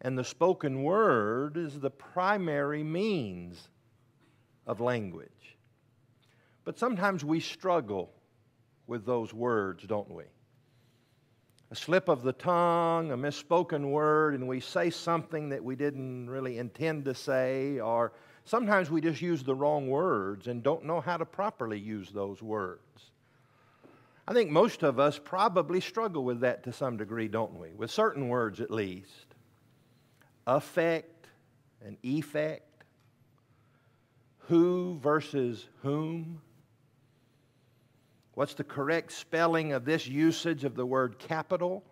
and the spoken word is the primary means of language. But sometimes we struggle with those words, don't we? A slip of the tongue, a misspoken word, and we say something that we didn't really intend to say, or sometimes we just use the wrong words and don't know how to properly use those words. I think most of us probably struggle with that to some degree, don't we? With certain words at least. Affect and effect. Who versus whom. What's the correct spelling of this usage of the word capital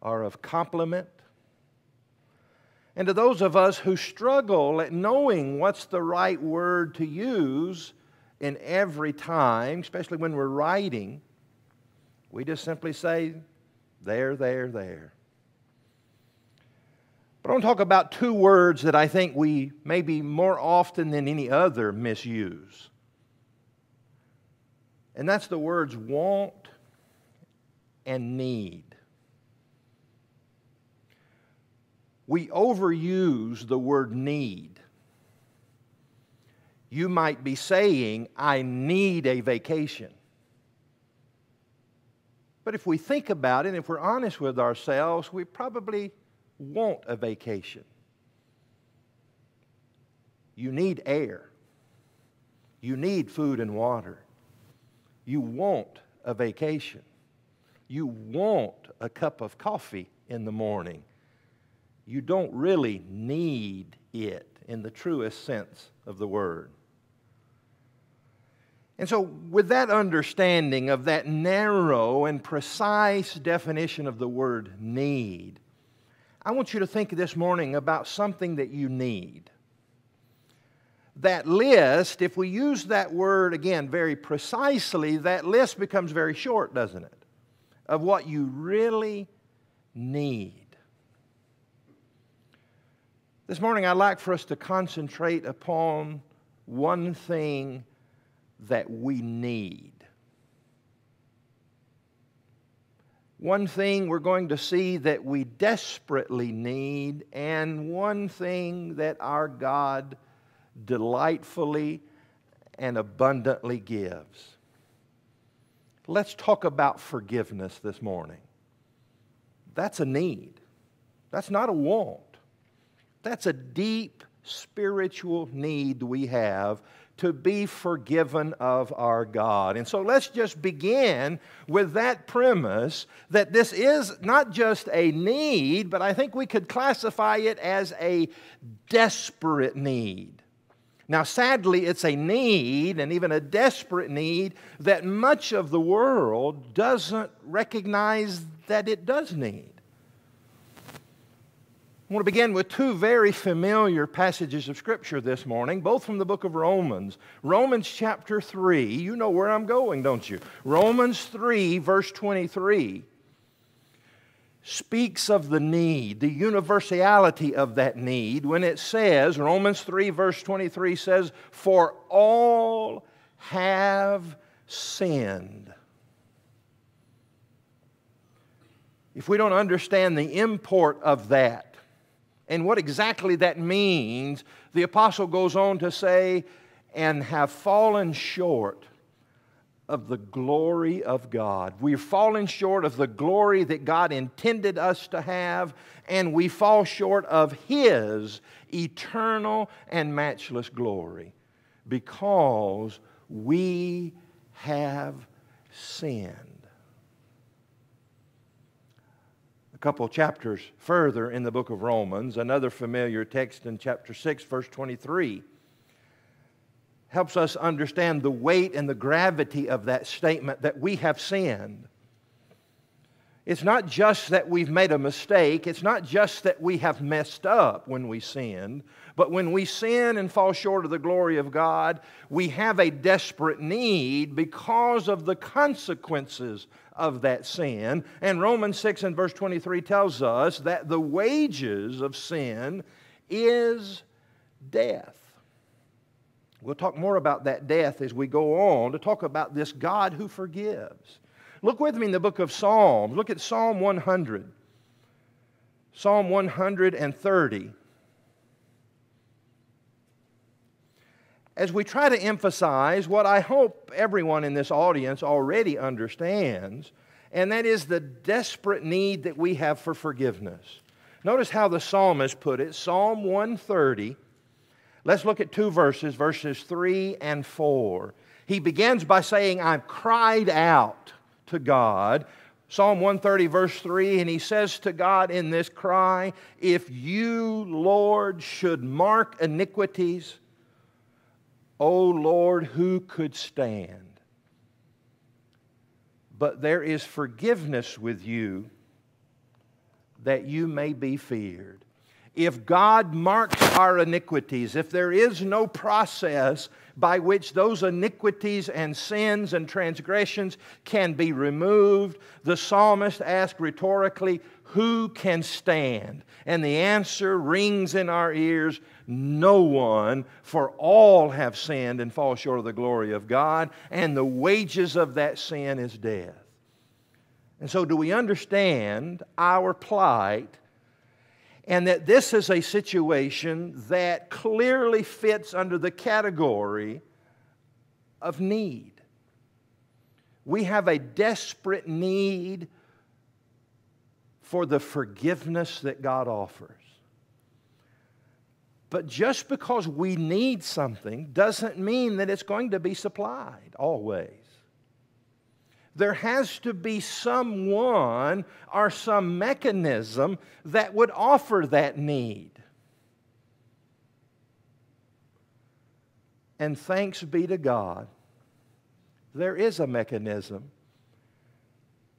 or of complement? And to those of us who struggle at knowing what's the right word to use in every time, especially when we're writing, we just simply say, there, there, there. But I want to talk about two words that I think we maybe more often than any other misuse. And that's the words want and need. We overuse the word need. You might be saying, I need a vacation. But if we think about it, if we're honest with ourselves, we probably want a vacation. You need air. You need food and water. You want a vacation. You want a cup of coffee in the morning. You don't really need it in the truest sense of the word. And so, with that understanding of that narrow and precise definition of the word need, I want you to think this morning about something that you need. That list, if we use that word again very precisely, that list becomes very short, doesn't it? Of what you really need. This morning, I'd like for us to concentrate upon one thing that we need. One thing we're going to see that we desperately need, and one thing that our God delightfully and abundantly gives. Let's talk about forgiveness this morning. That's a need, that's not a want. That's a deep spiritual need we have to be forgiven of our God. And so let's just begin with that premise that this is not just a need, but I think we could classify it as a desperate need. Now, sadly, it's a need and even a desperate need that much of the world doesn't recognize that it does need. I want to begin with two very familiar passages of Scripture this morning, both from the book of Romans. Romans chapter 3, you know where I'm going, don't you? Romans 3, verse 23, speaks of the need, the universality of that need, when it says, Romans 3, verse 23 says, For all have sinned. If we don't understand the import of that, and what exactly that means, the apostle goes on to say, and have fallen short of the glory of God. We've fallen short of the glory that God intended us to have, and we fall short of His eternal and matchless glory because we have sinned. Couple chapters further in the book of Romans, another familiar text in chapter 6, verse 23, helps us understand the weight and the gravity of that statement that we have sinned. It's not just that we've made a mistake, it's not just that we have messed up when we sinned, but when we sin and fall short of the glory of God, we have a desperate need because of the consequences of that sin. And Romans 6 and verse 23 tells us that the wages of sin is death. We'll talk more about that death as we go on to talk about this God who forgives. Look with me in the book of Psalms. Look at Psalm 100. Psalm 130. As we try to emphasize what I hope everyone in this audience already understands, and that is the desperate need that we have for forgiveness. Notice how the psalmist put it Psalm 130. Let's look at two verses, verses 3 and 4. He begins by saying, I've cried out to God. Psalm 130, verse 3, and he says to God in this cry, If you, Lord, should mark iniquities, O Lord, who could stand? But there is forgiveness with you that you may be feared. If God marks our iniquities, if there is no process by which those iniquities and sins and transgressions can be removed, the psalmist asked rhetorically, Who can stand? And the answer rings in our ears no one, for all have sinned and fall short of the glory of God, and the wages of that sin is death. And so, do we understand our plight and that this is a situation that clearly fits under the category of need. We have a desperate need for the forgiveness that God offers. But just because we need something doesn't mean that it's going to be supplied always there has to be someone or some mechanism that would offer that need. And thanks be to God, there is a mechanism.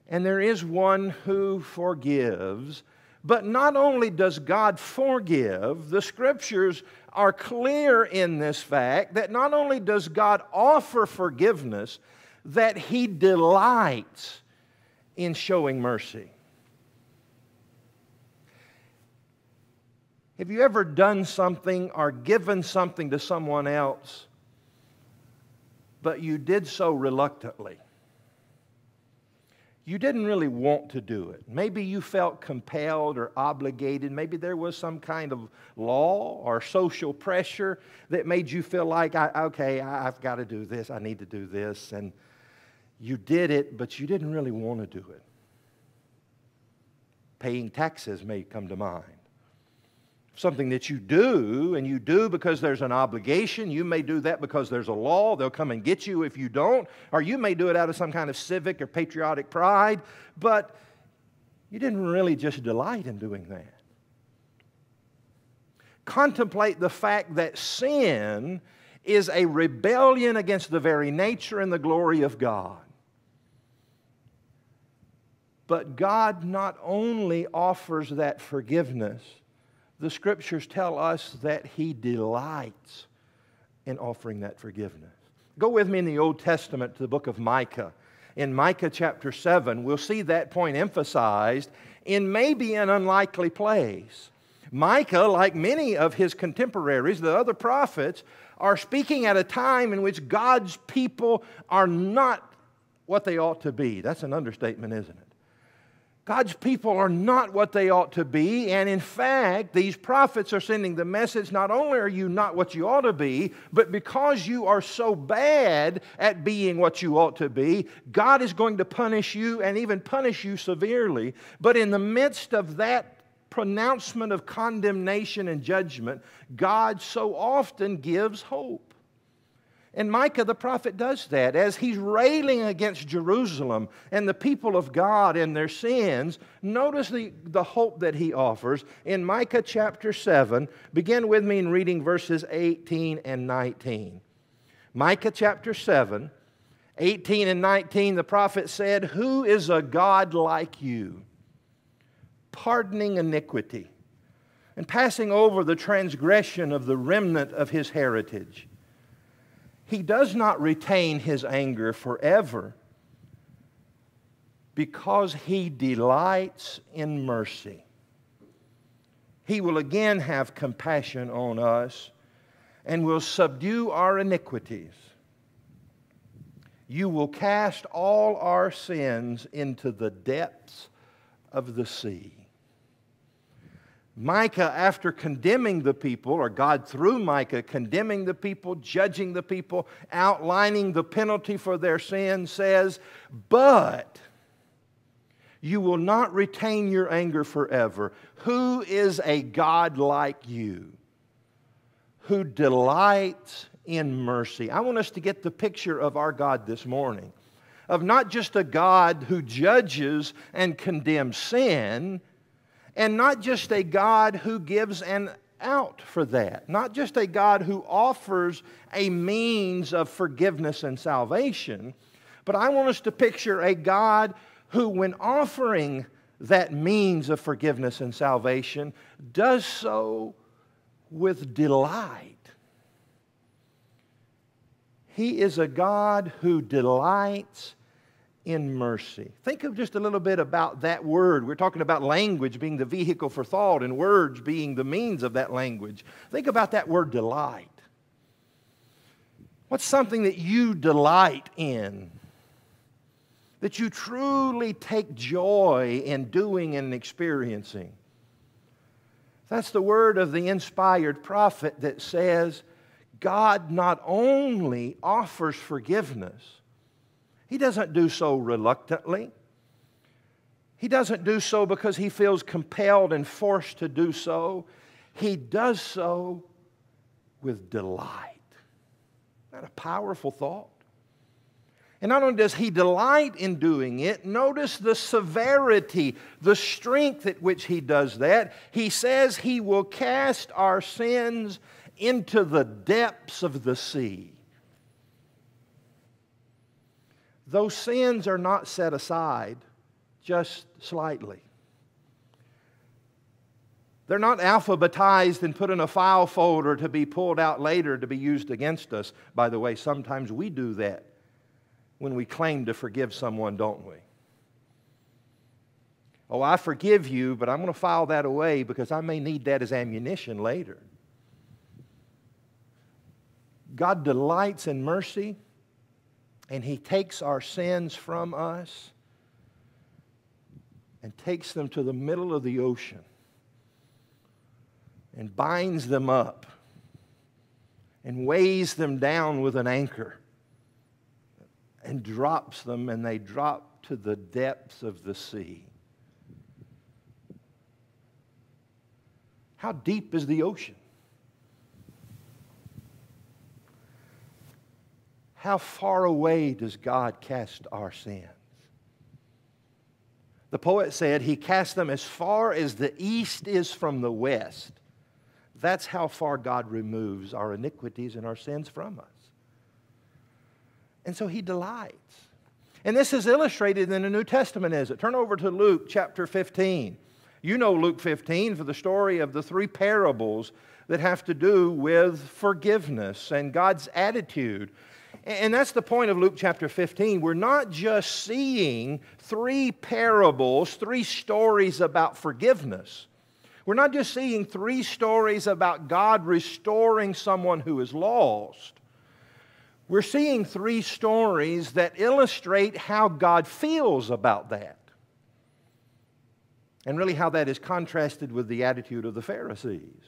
And there is one who forgives. But not only does God forgive, the scriptures are clear in this fact that not only does God offer forgiveness, that He delights in showing mercy. Have you ever done something or given something to someone else, but you did so reluctantly? You didn't really want to do it. Maybe you felt compelled or obligated. Maybe there was some kind of law or social pressure that made you feel like, okay, I've got to do this, I need to do this. And you did it, but you didn't really want to do it. Paying taxes may come to mind. Something that you do, and you do because there's an obligation. You may do that because there's a law. They'll come and get you if you don't. Or you may do it out of some kind of civic or patriotic pride, but you didn't really just delight in doing that. Contemplate the fact that sin is a rebellion against the very nature and the glory of God. But God not only offers that forgiveness, the scriptures tell us that He delights in offering that forgiveness. Go with me in the Old Testament to the book of Micah. In Micah chapter 7, we'll see that point emphasized in maybe an unlikely place. Micah, like many of his contemporaries, the other prophets, are speaking at a time in which God's people are not what they ought to be. That's an understatement, isn't it? God's people are not what they ought to be. And in fact, these prophets are sending the message not only are you not what you ought to be, but because you are so bad at being what you ought to be, God is going to punish you and even punish you severely. But in the midst of that pronouncement of condemnation and judgment, God so often gives hope. And Micah the prophet does that. As he's railing against Jerusalem and the people of God and their sins, notice the, the hope that he offers in Micah chapter 7. Begin with me in reading verses 18 and 19. Micah chapter 7, 18 and 19, the prophet said, Who is a God like you, pardoning iniquity and passing over the transgression of the remnant of his heritage? He does not retain his anger forever because he delights in mercy. He will again have compassion on us and will subdue our iniquities. You will cast all our sins into the depths of the sea. Micah, after condemning the people, or God through Micah condemning the people, judging the people, outlining the penalty for their sin, says, But you will not retain your anger forever. Who is a God like you who delights in mercy? I want us to get the picture of our God this morning of not just a God who judges and condemns sin and not just a God who gives an out for that, not just a God who offers a means of forgiveness and salvation, but I want us to picture a God who, when offering that means of forgiveness and salvation, does so with delight. He is a God who delights in mercy. Think of just a little bit about that word. We're talking about language being the vehicle for thought and words being the means of that language. Think about that word delight. What's something that you delight in? That you truly take joy in doing and experiencing? That's the word of the inspired prophet that says God not only offers forgiveness, he doesn't do so reluctantly. He doesn't do so because he feels compelled and forced to do so. He does so with delight. Isn't that a powerful thought? And not only does he delight in doing it, notice the severity, the strength at which he does that. He says he will cast our sins into the depths of the sea. Those sins are not set aside just slightly. They're not alphabetized and put in a file folder to be pulled out later to be used against us. By the way, sometimes we do that when we claim to forgive someone, don't we? Oh, I forgive you, but I'm going to file that away because I may need that as ammunition later. God delights in mercy and He takes our sins from us and takes them to the middle of the ocean and binds them up and weighs them down with an anchor and drops them, and they drop to the depths of the sea. How deep is the ocean? How far away does God cast our sins? The poet said, He cast them as far as the east is from the west. That's how far God removes our iniquities and our sins from us. And so He delights. And this is illustrated in the New Testament, is it? Turn over to Luke chapter 15. You know Luke 15 for the story of the three parables that have to do with forgiveness and God's attitude and that's the point of Luke chapter 15. We're not just seeing three parables, three stories about forgiveness. We're not just seeing three stories about God restoring someone who is lost. We're seeing three stories that illustrate how God feels about that. And really, how that is contrasted with the attitude of the Pharisees.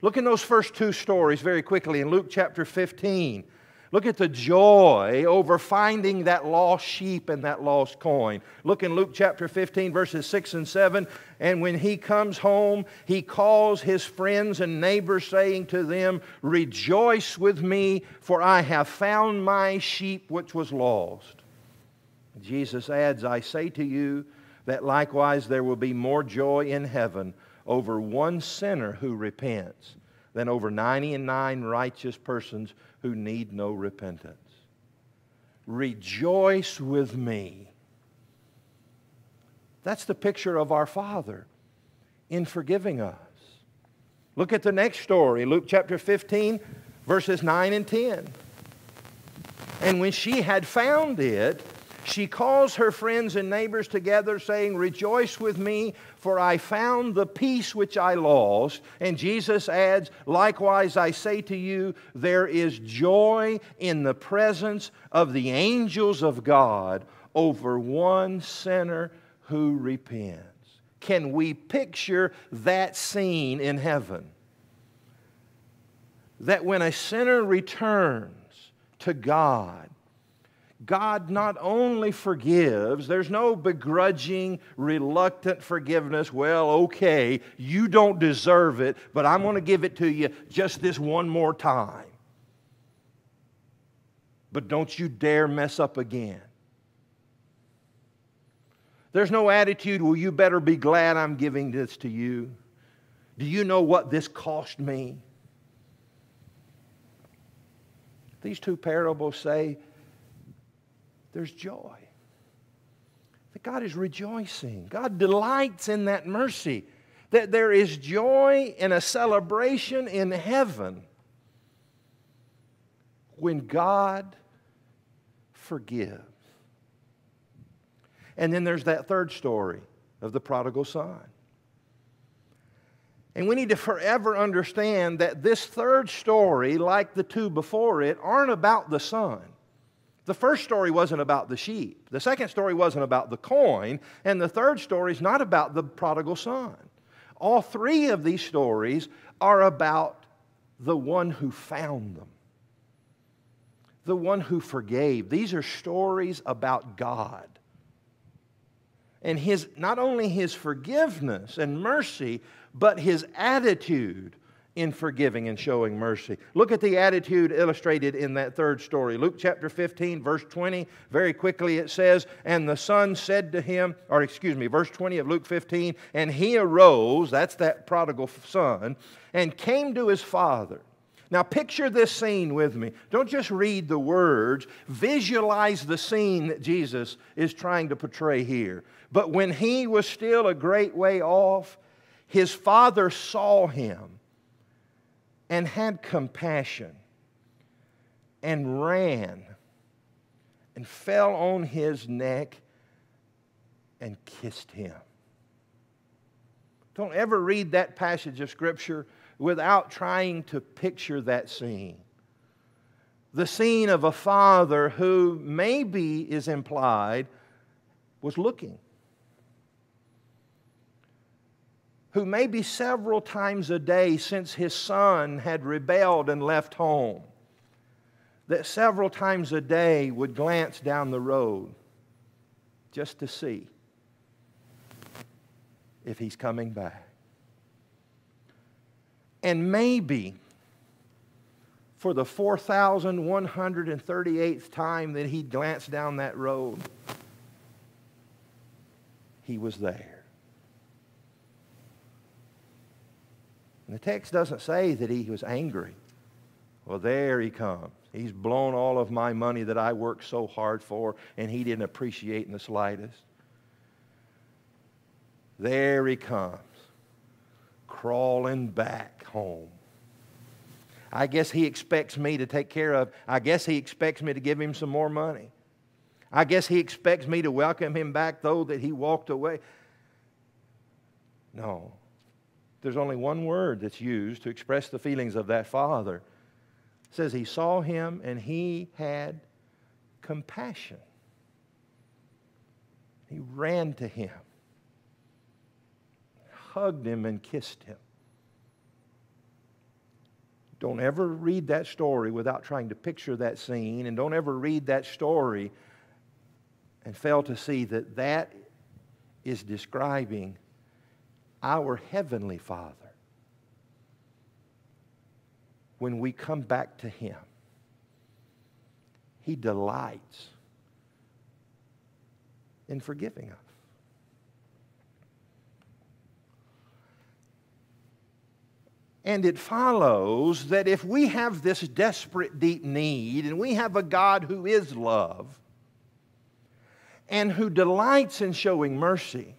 Look in those first two stories very quickly in Luke chapter 15. Look at the joy over finding that lost sheep and that lost coin. Look in Luke chapter 15, verses 6 and 7. And when he comes home, he calls his friends and neighbors, saying to them, Rejoice with me, for I have found my sheep which was lost. Jesus adds, I say to you that likewise there will be more joy in heaven over one sinner who repents than over 99 righteous persons who need no repentance. Rejoice with me. That's the picture of our Father in forgiving us. Look at the next story, Luke chapter 15, verses 9 and 10. And when she had found it, she calls her friends and neighbors together, saying, Rejoice with me, for I found the piece which I lost. And Jesus adds, Likewise, I say to you, there is joy in the presence of the angels of God over one sinner who repents. can we picture that scene in heaven. That when a sinner returns to God, God not only forgives, there's no begrudging, reluctant forgiveness. Well, okay, you don't deserve it, but I'm going to give it to you just this one more time. But don't you dare mess up again. There's no attitude, well, you better be glad I'm giving this to you. Do you know what this cost me? These two parables say there's joy. That God is rejoicing. God delights in that mercy. That there is joy and a celebration in heaven when God forgives. And then there's that third story of the prodigal son. And we need to forever understand that this third story, like the two before it, aren't about the son. The first story wasn't about the sheep. The second story wasn't about the coin. And the third story is not about the prodigal son. All three of these stories are about the one who found them, the one who forgave. These are stories about God. And his, not only his forgiveness and mercy, but his attitude in forgiving and showing mercy. Look at the attitude illustrated in that third story. Luke chapter 15, verse 20, very quickly it says, And the son said to him, or excuse me, verse 20 of Luke 15, and he arose, that's that prodigal son, and came to his father. Now, picture this scene with me. Don't just read the words, visualize the scene that Jesus is trying to portray here. But when he was still a great way off, his father saw him and had compassion and ran and fell on his neck and kissed him. Don't ever read that passage of Scripture without trying to picture that scene. The scene of a father who maybe is implied was looking who maybe several times a day since his son had rebelled and left home, that several times a day would glance down the road just to see if he's coming back. And maybe for the 4,138th time that he'd glanced down that road, he was there. And the text doesn't say that he was angry. Well, there he comes. He's blown all of my money that I worked so hard for, and he didn't appreciate in the slightest. There he comes, crawling back home. I guess he expects me to take care of, I guess he expects me to give him some more money. I guess he expects me to welcome him back, though, that he walked away. No, there's only one word that's used to express the feelings of that father. It says he saw him and he had compassion. He ran to him, hugged him, and kissed him. Don't ever read that story without trying to picture that scene, and don't ever read that story and fail to see that that is describing our Heavenly Father when we come back to Him. He delights in forgiving us. And it follows that if we have this desperate, deep need, and we have a God who is love and who delights in showing mercy,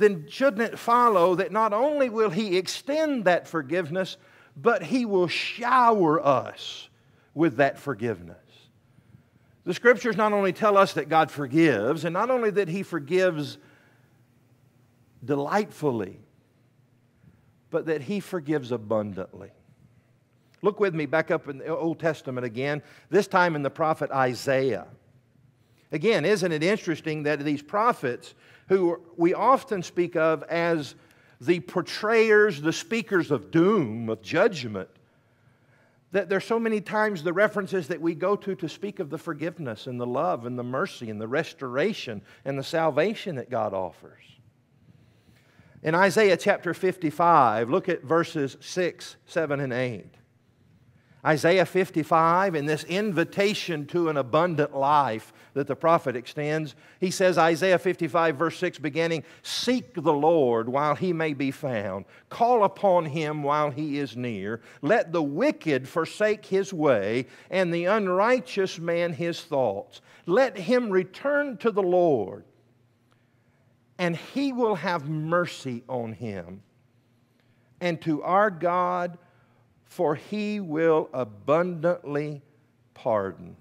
then shouldn't it follow that not only will He extend that forgiveness, but He will shower us with that forgiveness? The scriptures not only tell us that God forgives, and not only that He forgives delightfully, but that He forgives abundantly. Look with me back up in the Old Testament again, this time in the prophet Isaiah. Again, isn't it interesting that these prophets, who we often speak of as the portrayers, the speakers of doom, of judgment, that there's so many times the references that we go to to speak of the forgiveness and the love and the mercy and the restoration and the salvation that God offers. In Isaiah chapter 55, look at verses 6, 7, and 8. Isaiah 55, in this invitation to an abundant life that the prophet extends, he says, Isaiah 55, verse 6, beginning, Seek the Lord while he may be found, call upon him while he is near. Let the wicked forsake his way, and the unrighteous man his thoughts. Let him return to the Lord, and he will have mercy on him. And to our God, for he will abundantly pardon.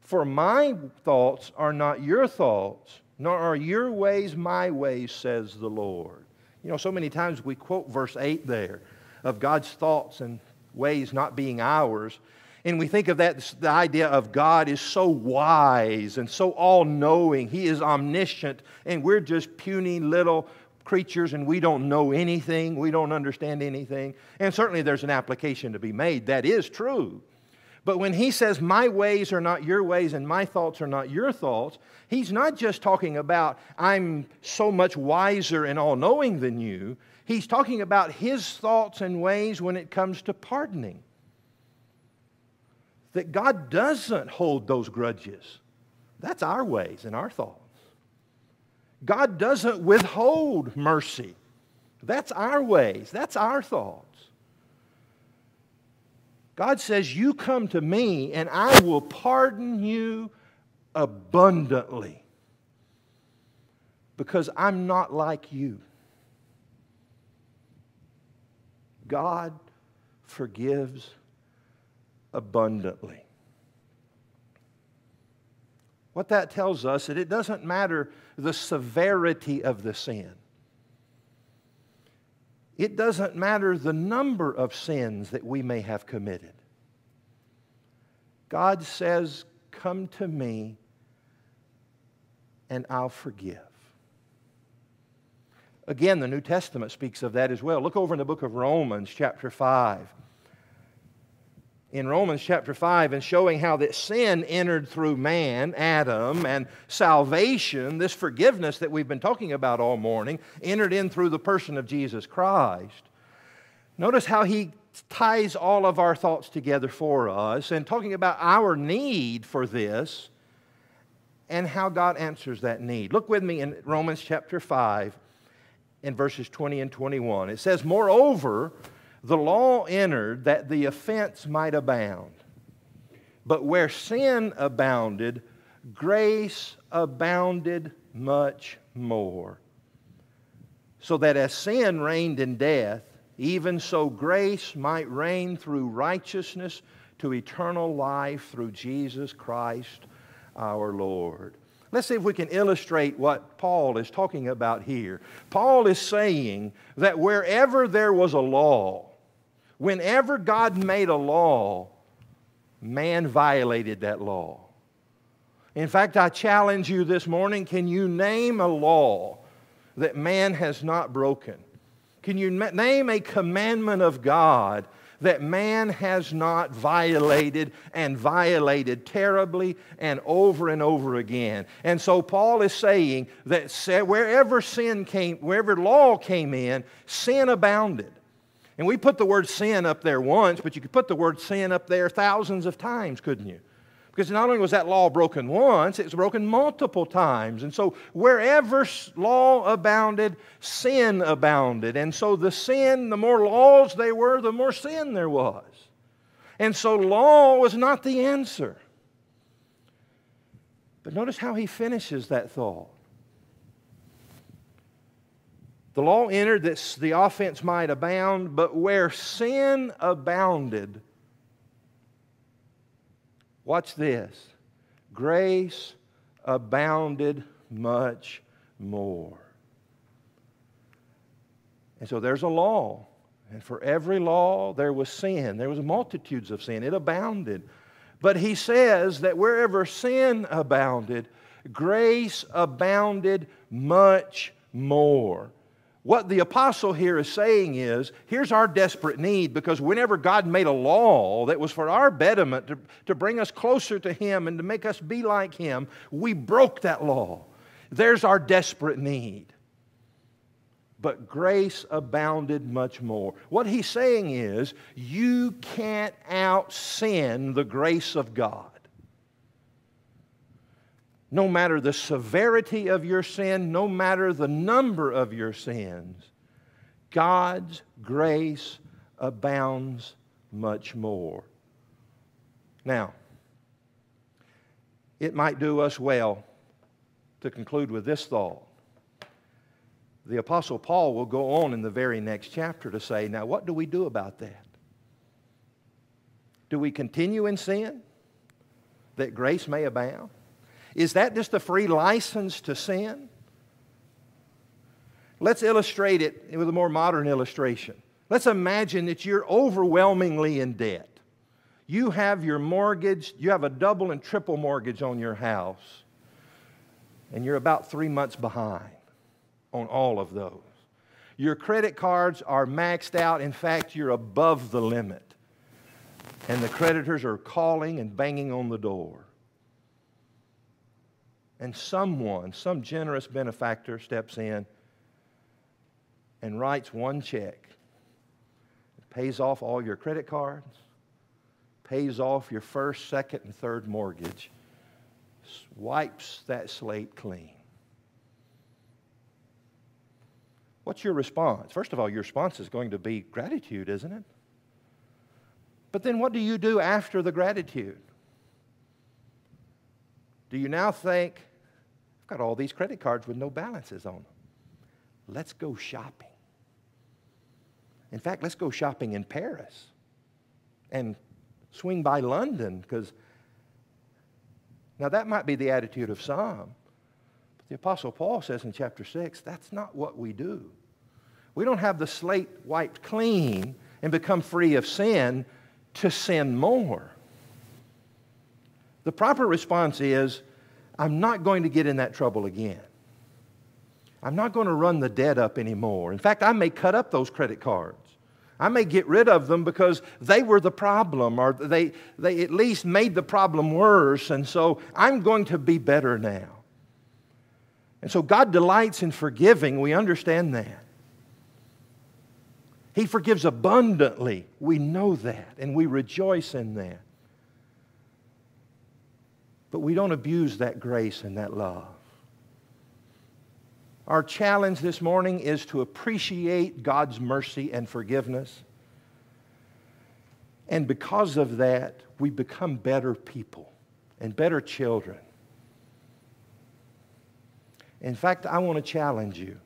For my thoughts are not your thoughts, nor are your ways my ways, says the Lord. You know, so many times we quote verse 8 there of God's thoughts and ways not being ours. And we think of that, the idea of God is so wise and so all knowing. He is omniscient, and we're just puny little creatures and we don't know anything, we don't understand anything. And certainly there's an application to be made. That is true. But when he says, My ways are not your ways and my thoughts are not your thoughts, he's not just talking about, I'm so much wiser and all knowing than you. He's talking about his thoughts and ways when it comes to pardoning. That God doesn't hold those grudges. That's our ways and our thoughts. God doesn't withhold mercy. That's our ways, that's our thoughts. God says, You come to me and I will pardon you abundantly because I'm not like you. God forgives abundantly. What that tells us is it doesn't matter the severity of the sin. It doesn't matter the number of sins that we may have committed. God says, Come to me and I'll forgive. Again, the New Testament speaks of that as well. Look over in the book of Romans, chapter 5 in Romans chapter 5 and showing how that sin entered through man, Adam, and salvation, this forgiveness that we've been talking about all morning, entered in through the person of Jesus Christ. Notice how he ties all of our thoughts together for us and talking about our need for this and how God answers that need. Look with me in Romans chapter 5 in verses 20 and 21. It says, Moreover, the law entered that the offense might abound. But where sin abounded, grace abounded much more. So that as sin reigned in death, even so grace might reign through righteousness to eternal life through Jesus Christ our Lord. Let's see if we can illustrate what Paul is talking about here. Paul is saying that wherever there was a law, Whenever God made a law, man violated that law. In fact, I challenge you this morning can you name a law that man has not broken? Can you name a commandment of God that man has not violated and violated terribly and over and over again? And so Paul is saying that wherever sin came, wherever law came in, sin abounded. And we put the word sin up there once, but you could put the word sin up there thousands of times, couldn't you? Because not only was that law broken once, it was broken multiple times. And so wherever law abounded, sin abounded. And so the sin, the more laws they were, the more sin there was. And so law was not the answer. But notice how he finishes that thought. The law entered that the offense might abound, but where sin abounded, watch this grace abounded much more. And so there's a law. And for every law, there was sin. There was multitudes of sin. It abounded. But he says that wherever sin abounded, grace abounded much more. What the apostle here is saying is here's our desperate need because whenever God made a law that was for our betterment, to, to bring us closer to Him and to make us be like Him, we broke that law. There's our desperate need. But grace abounded much more. What he's saying is, you can't out sin the grace of God no matter the severity of your sin, no matter the number of your sins, God's grace abounds much more. Now, it might do us well to conclude with this thought. The Apostle Paul will go on in the very next chapter to say, Now, what do we do about that? Do we continue in sin that grace may abound? Is that just a free license to sin? Let's illustrate it with a more modern illustration. Let's imagine that you're overwhelmingly in debt. You have your mortgage, you have a double and triple mortgage on your house, and you're about three months behind on all of those. Your credit cards are maxed out. In fact, you're above the limit. And the creditors are calling and banging on the door and someone, some generous benefactor, steps in and writes one check, pays off all your credit cards, pays off your first, second, and third mortgage, wipes that slate clean. What's your response? First of all, your response is going to be gratitude, isn't it? But then what do you do after the gratitude? Do you now think, I've got all these credit cards with no balances on them? Let's go shopping. In fact, let's go shopping in Paris and swing by London because now that might be the attitude of some. But the Apostle Paul says in chapter 6 that's not what we do. We don't have the slate wiped clean and become free of sin to sin more. The proper response is I'm not going to get in that trouble again. I'm not going to run the debt up anymore. In fact, I may cut up those credit cards. I may get rid of them because they were the problem or they, they at least made the problem worse, and so I'm going to be better now. And so God delights in forgiving. We understand that. He forgives abundantly. We know that, and we rejoice in that. But we don't abuse that grace and that love. Our challenge this morning is to appreciate God's mercy and forgiveness. And because of that, we become better people and better children. In fact, I want to challenge you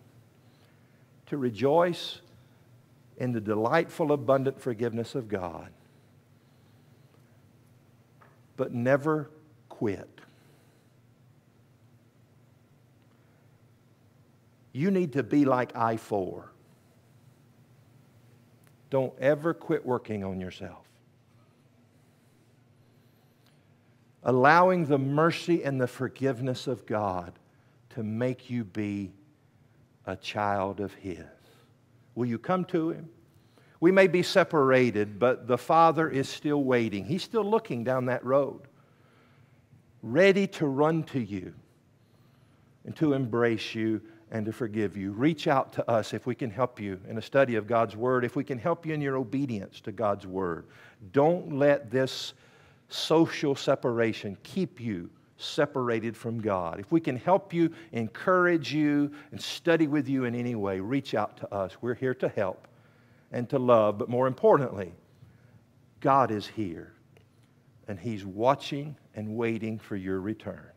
to rejoice in the delightful, abundant forgiveness of God, but never quit. You need to be like I 4. Don't ever quit working on yourself. Allowing the mercy and the forgiveness of God to make you be a child of His. Will you come to Him? We may be separated, but the Father is still waiting. He's still looking down that road ready to run to you and to embrace you and to forgive you. Reach out to us if we can help you in a study of God's Word, if we can help you in your obedience to God's Word. Don't let this social separation keep you separated from God. If we can help you, encourage you, and study with you in any way, reach out to us. We're here to help and to love, but more importantly, God is here and He's watching and waiting for your return.